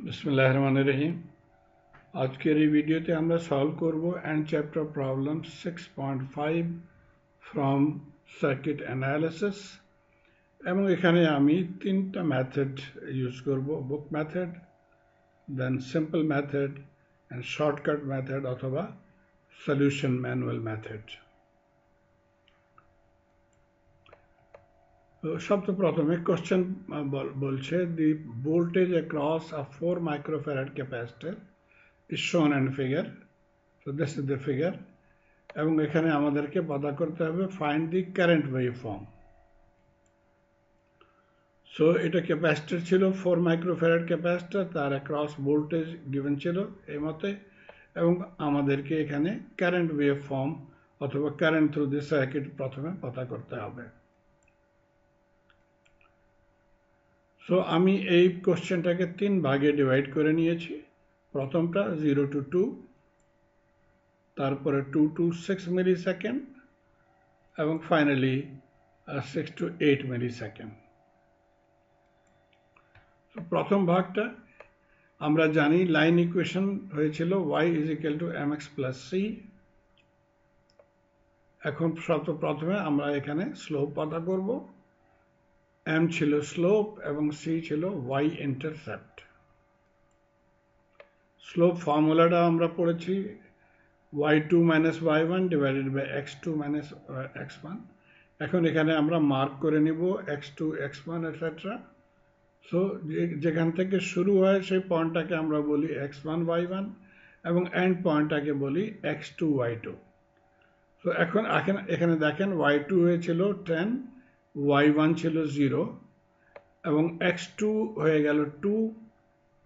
বিসমুল্লাহ রহমান রহিম আজকের এই ভিডিওতে আমরা সলভ করব and chapter problem six point five from circuit analysis এবং এখানে আমি তিনটা মেথড ইউজ করব book method then simple method and shortcut method অথবা সলিউশন ম্যানুয়াল মেথড সবচেয়ে প্রথমে কোশ্চেন বলছে the voltage across a four micro microfarad capacitor is shown and figure so this is the figure এবং এখানে আমাদেরকে পতা করতে হবে find the current wave form so এটা ক্যাপাসিটর ছিল ফোর মাইক্রো মাইক্রোফ্যারাড ক্যাপাসিটর তার অ্যাক্রস ভোল্টেজ গিভেন ছিল, এই মতে। এবং আমাদেরকে এখানে কারেন্ট ওয়েভ ফর্ম অথবা কারেন্ট থ্রু দি সার্কিট প্রথমে পাতা করতে হবে। সো আমি এই কোশ্চেনটাকে তিন ভাগে ডিভাইড করে নিয়েছি। প্রথমটা জিরো টু টু তারপরে টু টু সিক্স মিলি সেকেন্ড এবং finally six two eight millisecond প্রথম ভাগটা, আমরা জানি লাইন ইকুয়েশন হয়েছিল y is equal to m x plus c এখন সব প্রথমে আমরা এখানে স্লোপ পাতা করব। এম ছিল স্লোপ এবং সি ছিল ওয়াই ইন্টারসেপ্ট স্লোপ ফর্মুলাটা আমরা পড়েছি y two minus y one divided by x one এখন এখানে আমরা মার্ক করে নিব এক্স টু এক্স সো যেখান থেকে শুরু হয় সেই পয়েন্টটাকে আমরা বলি এক্স ওয়ান ওয়াই ওয়ান এবং এন্ড পয়েন্টটাকে বলি x two y two so এখন, এখানে দেখেন ওয়াই টু হয়েছিল টেন ওয়াই ওয়ান ছিল জিরো এবং এক্স টু হয়ে গেল টু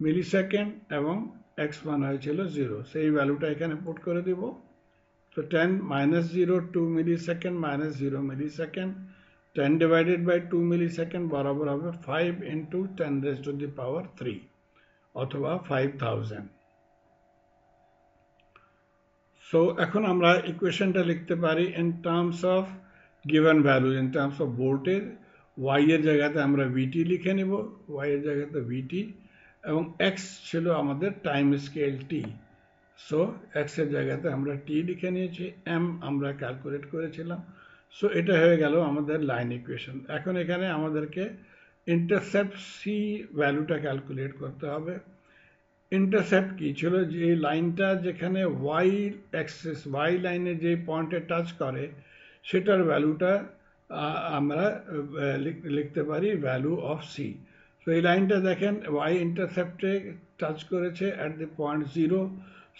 মিলি সেকেন্ড এবং এক্স ওয়ান হয়েছিল জিরো সেই ভ্যালুটা এখানে পুট করে দিব তো ten minus zero two millisecond minus zero millisecond ten divided by two millisecond বরাবর হবে five into ten raise to the power three অথবা ফাইভ থাউজেন্ড সো এখন আমরা ইকুয়েশনটা লিখতে পারি in terms of given value in terms of voltage, y জায়গাতে আমরা vt লিখে নেব, y এর জায়গাতে vt, এবং x ছিল আমাদের time scale t. So x এর জায়গাতে আমরা t লিখে নিয়েছি, m আমরা ক্যালকুলেট করেছিলাম। সো এটা হয়ে গেল আমাদের লাইন ইকুয়েশন এখন এখানে আমাদেরকে ইন্টারসেপ্ট সি ভ্যালুটা ক্যালকুলেট করতে হবে। ইন্টারসেপ্ট কি ছিল? যে লাইনটা যেখানে ওয়াই অ্যাক্সেস ওয়াই লাইনে যে পয়েন্টে টাচ করে সেটার ভ্যালুটা আমরা লিখতে পারি ভ্যালু অফ সি তো এই লাইনটা দেখেন ওয়াই ইন্টারসেপ্টে টাচ করেছে at the point zero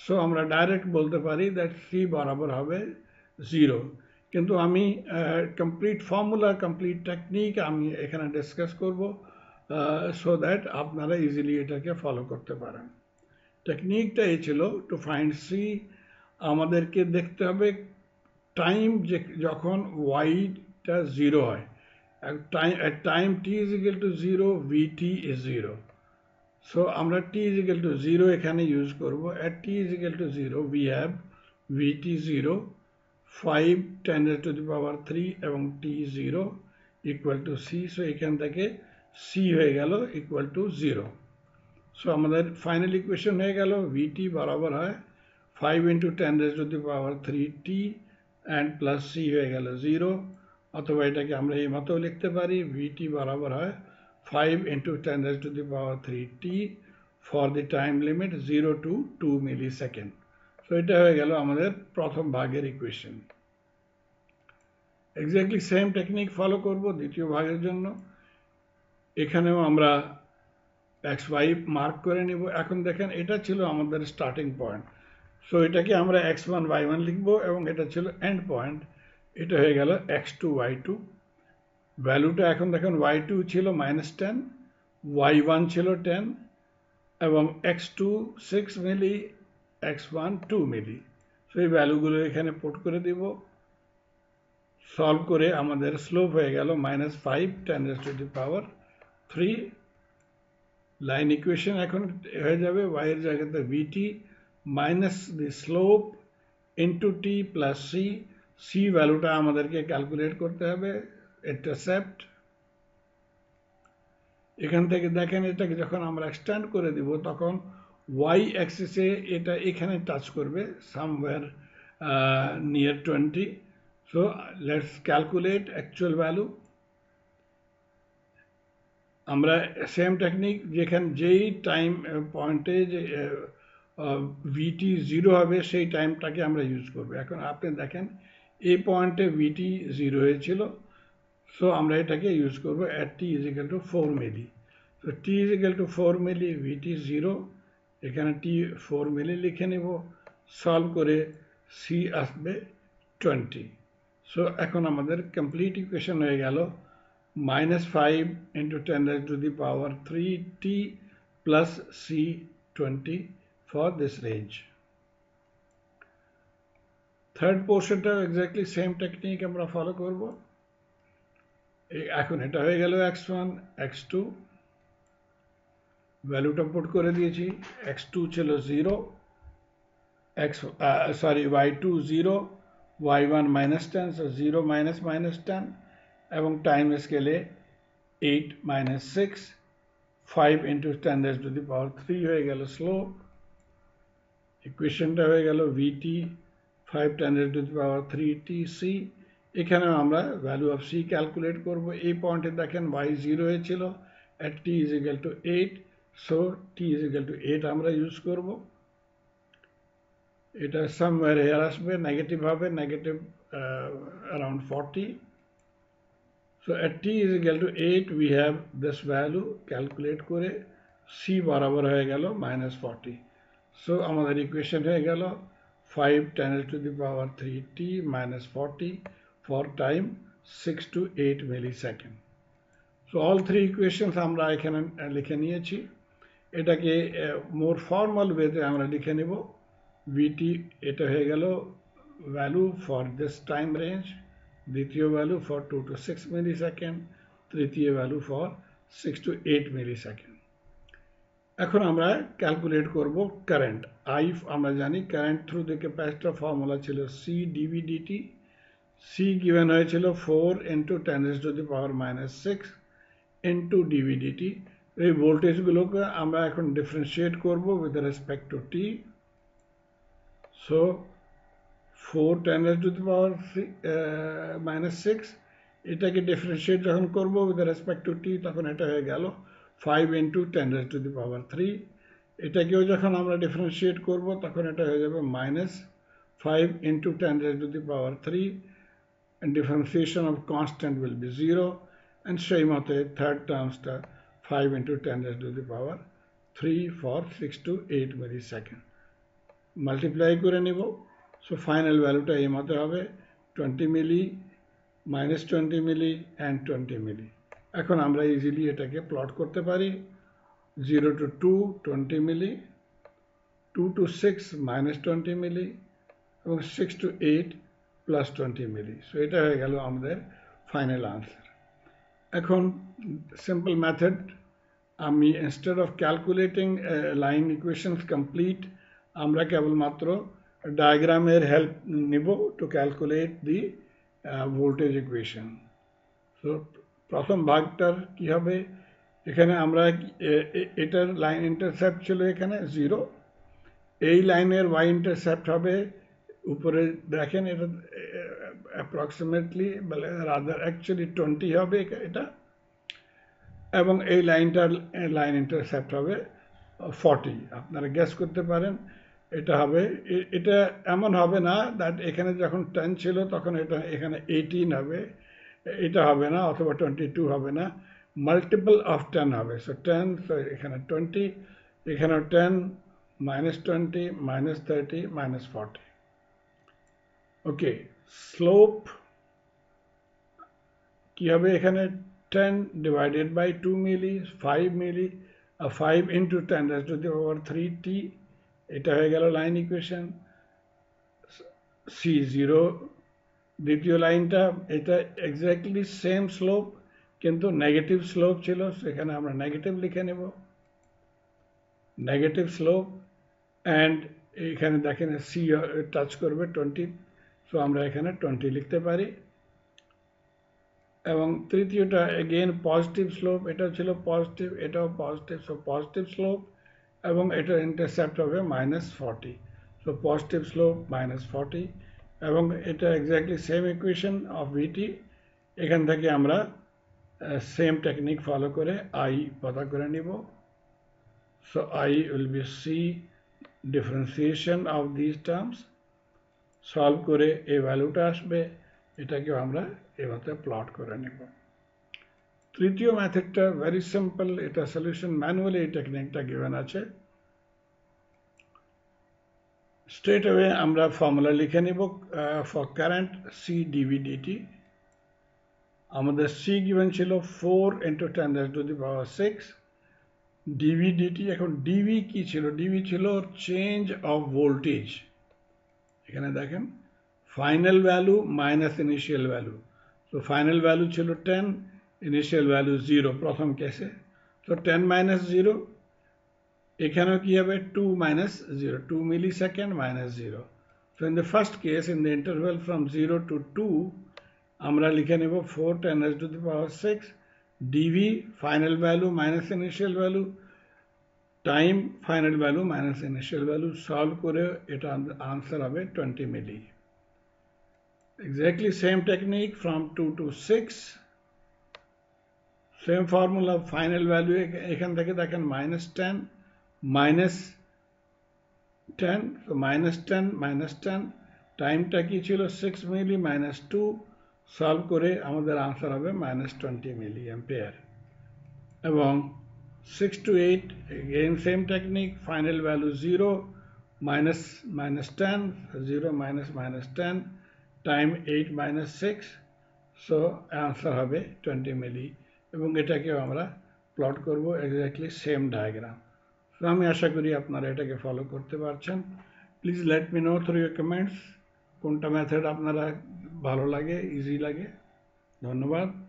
so আমরা ডাইরেক্ট বলতে পারি দ্যাট সি বরাবর হবে জিরো কিন্তু আমি কমপ্লিট ফর্মুলা কমপ্লিট টেকনিক আমি এখানে ডিসকাস করব সো দ্যাট আপনারা ইজিলি এটাকে ফলো করতে পারেন। টেকনিকটা এই ছিল টু ফাইন্ড সি আমাদেরকে দেখতে হবে টাইম যে যখন ওয়াইটা জিরো হয় time time T is equal to zero VT is zero so আমরা T is equal to zero এখানে ইউজ করব at T is equal to zero we have VT zero five ten to the power three এবং T zero equal to C so এখান থেকে C হয়ে গেল equal to zero so আমাদের final equation হয়ে গেল ভিটি বরাবর হয় five into ten to the power three T and plus c হয়ে গেল জিরো অথবা এটাকে আমরা এই মতো লিখতে পারি ভিটি বরাবর হয় five into ten raise to the power three t for the time limit zero to two millisecond so এটা হয়ে গেল আমাদের প্রথম ভাগের equation exactly same technique follow করব দ্বিতীয় ভাগের জন্য। এখানেও আমরা এক্স ওয়াই মার্ক করে নিব। এখন দেখেন, এটা ছিল আমাদের স্টার্টিং পয়েন্ট সো এটাকে আমরা এক্স ওয়ান ওয়াই ওয়ান লিখব এবং এটা ছিল এন্ড পয়েন্ট এটা হয়ে গেল এক্স টু ওয়াই টু ভ্যালুটা এখন দেখেন ওয়াই টু ছিল মাইনাস টেন ওয়াই ওয়ান ছিল টেন এবং x two six milli x one two milli. So এই ভ্যালুগুলো এখানে পোট করে দিব। সলভ করে আমাদের স্লোপ হয়ে গেল minus five ten to the power three line equation এখন হয়ে যাবে ওয়াইয়ের জায়গাতে v t minus the slope into T plus C C ভ্যালুটা আমাদেরকে ক্যালকুলেট করতে হবে ইন্টারসেপ্ট এখান থেকে দেখেন এটাকে যখন আমরা এক্সটেন্ড করে দিব তখন ওয়াই অ্যাক্সিসে এটা এখানে টাচ করবে somewhere near twenty so let's calculate actual value আমরা সেম টেকনিক যেখানে যেই টাইম পয়েন্টে যে ভিটি জিরো হবে, সেই টাইমটাকে আমরা ইউজ করব। এখন আপনি দেখেন এই পয়েন্টে ভিটি জিরো হয়েছিল সো আমরা এটাকে ইউজ করব at t is equal to four milli তো t is equal to four milli v t zero এখানে টি ফোর মিলি লিখে নেব সলভ করে সি আসবে টোয়েন্টি সো এখন আমাদের কমপ্লিট ইকুয়েশন হয়ে গেল, minus 5 into 10 raised to the power 3t plus c20 for this range. Third পোর্শনটাও exactly same technique আমরা ফলো করব এখন এটা হয়ে গেল এক্স ওয়ান এক্স টু ভ্যালুটা পুট করে দিয়েছি এক্স টু ছিল zero X sorry Y two zero Y one minus ten zero minus minus ten এবং টাইম স্কেলে eight minus six five into ten raise to the power three হয়ে গেল slope ইকুয়েশনটা হয়ে গেল VT five ten raise to the power three T C এখানেও আমরা value of C calculate করব এই পয়েন্টে দেখেন ওয়াই জিরো হয়েছিল at T is equal to eight so T is equal to eight আমরা ইউজ করব এটা সামওয়্যার হেয়ার আসবে নেগেটিভ হবে negative around forty So at t is equal to 8 we have this value calculate করে c বরাবর হয়ে গেল minus 40 so আমাদের equation হয়ে গেল 5 10 to the power 3 t minus 40 for time 6 to 8 millisecond so all three equations আমরা এখানে লিখে নিয়েছি এটাকে মোর ফর্মাল ওয়েতে আমরা লিখে নেব vt এটা হয়ে গেল value for this time range দ্বিতীয় value for two to six millisecond তৃতীয় value for six to eight millisecond এখন আমরা ক্যালকুলেট করব কারেন্ট আই আমরা জানি current through the capacitor formula ছিল C D V D T C given হয়েছিল four into ten to the power minus six into D V D T এই ভোল্টেজগুলোকে আমরা এখন ডিফারেন্সিয়েট করব with respect to T so 4 10 raised to the power uh, minus 6 এটাকে differentiate যখন করব with respect to টি তখন এটা হয়ে গেল 5 into ten raise to the power three এটাকেও যখন আমরা ডিফারেন্সিয়েট করব তখন এটা হয়ে যাবে minus five into ten raise to the power three and differentiation of constant will be 0 and সেই মতে third টার্মসটা 5 into 10 raised to the power 3 for 6 to 8 millisecond multiply করে নিব সো ফাইনাল ভ্যালুটা এই মতে হবে twenty milli minus twenty milli and twenty milli এখন আমরা ইজিলি এটাকে প্লট করতে পারি। Zero to two twenty milli to two six minus twenty milli এবং six to eight plus twenty milli so এটা হয়ে গেল আমাদের ফাইনাল আনসার এখন সিম্পল মেথড আমি instead of calculating line equations complete আমরা কেবলমাত্র ডায়াগ্রামের হেল্প নিব to calculate the voltage equation so প্রথম ভাগটার কি হবে? এখানে আমরা এটার লাইন ইন্টারসেপ্ট ছিল এখানে জিরো এই লাইনের ওয়াই ইন্টারসেপ্ট হবে, উপরে দেখেন এটা অ্যাপ্রক্সিমেটলি মানে রাদার অ্যাকচুয়ালি টোয়েন্টি হবে এটা। এবং এই লাইনটার লাইন ইন্টারসেপ্ট হবে ফর্টি আপনারা গ্যাস করতে পারেন, এটা হবে এটা এমন হবে না দ্যাট এখানে যখন টেন ছিল, তখন এটা এখানে এইটিন হবে। এটা হবে না অথবা টোয়েন্টি টু হবে না মাল্টিপল অফ টেন হবে সো টেন এখানে টোয়েন্টি এখানে ten minus twenty minus thirty minus forty okay slope কি হবে এখানে ten divided by two milli five milli five into ten to the over three টি এটা হয়ে গেল লাইন ইকুয়েশন সি জিরো দ্বিতীয় লাইনটা এটা এক্স্যাক্টলি সেম স্লোপ কিন্তু নেগেটিভ স্লোপ ছিল সেখানে আমরা নেগেটিভ লিখে নেব নেগেটিভ স্লোপ অ্যান্ড এখানে দেখেন সি টাচ করবে টোয়েন্টি সো আমরা এখানে টোয়েন্টি লিখতে পারি এবং তৃতীয়টা এগেন পজিটিভ স্লোপ এটা ছিল পজিটিভ এটাও পজিটিভ সো পজিটিভ স্লোপ এবং এটার ইন্টারসেপ্ট হবে minus forty so positive slope minus forty এবং এটা exactly same equation of V T এখান থেকে আমরা সেম টেকনিক ফলো করে আই পতা করে নিব। So I will be C differentiation of this terms solve করে এই ভ্যালুটা আসবে, এটাকেও আমরা এভাবে প্লট করে নেব। তৃতীয় মেথডটা ভেরি সিম্পল এটা সলিউশন ম্যানুয়ালি এই টেকনিকটা গিভেন আছে। স্ট্রেট অ্যাওয়ে আমরা ফর্মুলা লিখে নিব for current C D V D T আমাদের সি গিভেন ছিল four into ten to the power six D V D T এখন ডিভি কি ছিল? ডিভি ছিল চেঞ্জ অফ ভোল্টেজ এখানে দেখেন final value minus initial value তো ফাইনাল ভ্যালু ছিল টেন ইনিশিয়াল ভ্যালু জিরো প্রথম কেসে তো টেন মাইনাস জিরো এখানেও কি হবে two minus zero two millisecond minus zero so in the first case in the interval from zero to two আমরা লিখে নেব four ten s to the power six DV final value minus initial value time final value minus initial value solve করে এটা answer হবে twenty milli exactly same technique from 2 to 6 same formula final value এখান থেকে দেখেন minus 10 minus 10 so minus 10 minus 10 টাইমটা কি ছিল 6 মিলি minus 2 solve করে আমাদের আনসার হবে minus 20 মিলি অ্যাম্পিয়ার এবং 6 to 8 again same technique final value 0 minus minus 10 0 minus minus 10 time eight minus six so answer হবে টোয়েন্টি মিলি এবং এটাকেও আমরা প্লট করব এক্স্যাক্টলি সেম ডায়াগ্রাম সো আমি আশা করি আপনারা এটাকে ফলো করতে পারছেন। Please let me know through your comments কোনটা মেথড আপনারা ভালো লাগে ইজি লাগে। ধন্যবাদ।